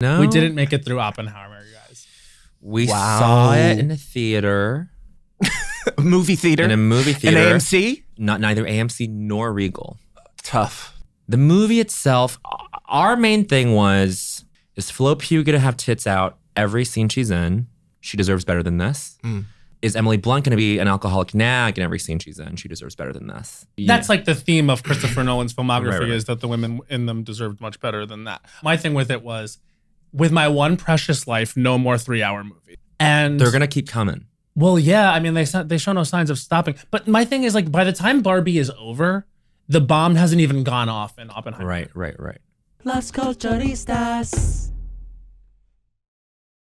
No, We didn't make it through Oppenheimer, you guys. We Wow. saw it in a theater, Movie theater. in a movie theater, An theater. AMC. Not neither AMC nor Regal. Tough. The movie itself, our main thing was: is Flo Pugh gonna have tits out every scene she's in? She deserves better than this. Mm. Is Emily Blunt gonna be an alcoholic nag in every scene she's in? She deserves better than this. That's like the theme of Christopher Nolan's filmography Right, right, right. is that the women in them deserved much better than that. My thing with it was, with my one precious life, no more three hour movie. And they're gonna keep coming. well, yeah, I mean they they show no signs of stopping. But my thing is like by the time Barbie is over, the bomb hasn't even gone off in Oppenheimer. Right, right, right. Las Culturistas.